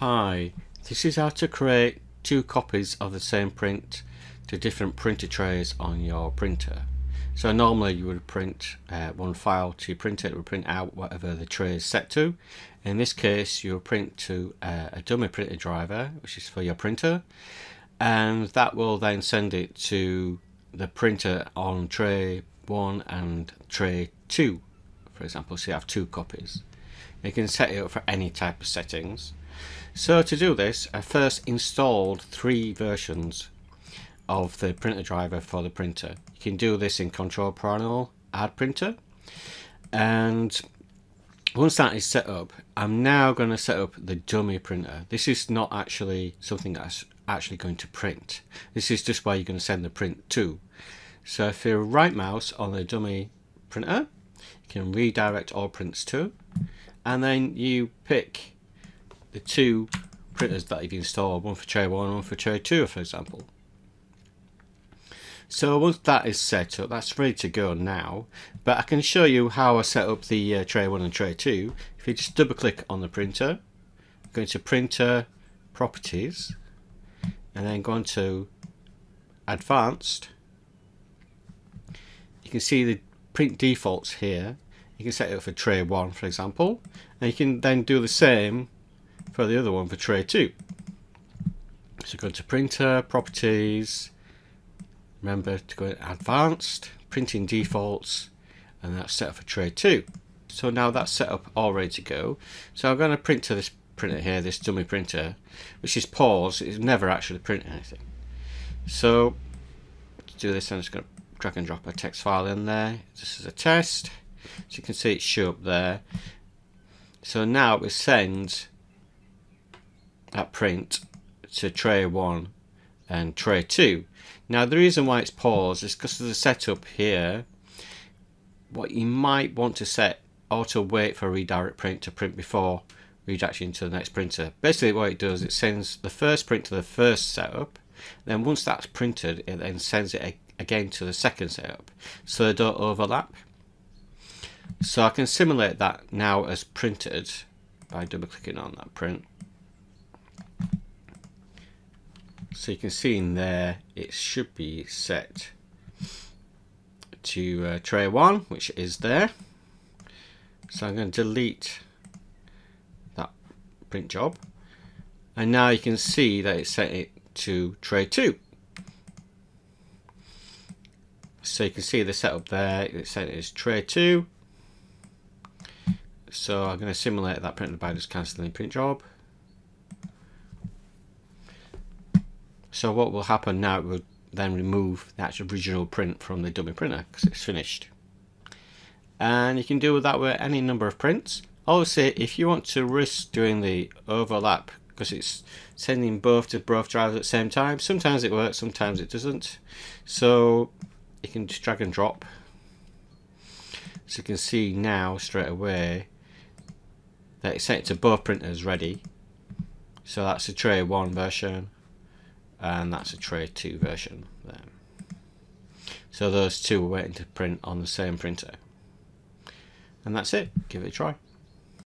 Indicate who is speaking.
Speaker 1: Hi, this is how to create two copies of the same print to different printer trays on your printer. So normally you would print uh, one file to your printer, it would print out whatever the tray is set to. In this case you'll print to uh, a dummy printer driver which is for your printer and that will then send it to the printer on tray 1 and tray 2 for example so you have two copies. You can set it up for any type of settings so to do this, I first installed three versions of the printer driver for the printer. You can do this in Control Panel, Add Printer, and once that is set up, I'm now going to set up the dummy printer. This is not actually something that's actually going to print. This is just where you're going to send the print to. So if you right mouse on the dummy printer, you can redirect all prints to, and then you pick the two printers that you've installed, one for tray 1 and one for tray 2 for example. So once that is set up, that's ready to go now. But I can show you how I set up the uh, tray 1 and tray 2. If you just double click on the printer, go into printer properties, and then go on to advanced. You can see the print defaults here. You can set it up for tray 1 for example. And you can then do the same for the other one for tray 2. So go to printer, properties, remember to go to advanced, printing defaults, and that's set up for tray 2. So now that's set up all ready to go. So I'm going to print to this printer here, this dummy printer, which is paused, it's never actually printing anything. So to do this I'm just going to drag and drop a text file in there, This is a test. So you can see it show up there. So now it sends at print to tray 1 and tray 2. Now the reason why it's paused is because of the setup here. What you might want to set auto wait for redirect print to print before redirecting to the next printer. Basically what it does, it sends the first print to the first setup, then once that's printed, it then sends it again to the second setup, so they don't overlap. So I can simulate that now as printed by double clicking on that print. So you can see in there it should be set to uh, tray 1 which is there. So I'm going to delete that print job. And now you can see that it set it to tray 2 so you can see the setup there it set it as tray 2 so I'm going to simulate that print by just cancelling print job So what will happen now, it will then remove that original print from the dummy printer because it's finished. And you can do that with any number of prints. Obviously, if you want to risk doing the overlap because it's sending both to both drivers at the same time, sometimes it works, sometimes it doesn't. So you can just drag and drop. So you can see now straight away that it's set to both printers ready. So that's the tray 1 version and that's a tray 2 version there. So those two are waiting to print on the same printer. And that's it, give it a try.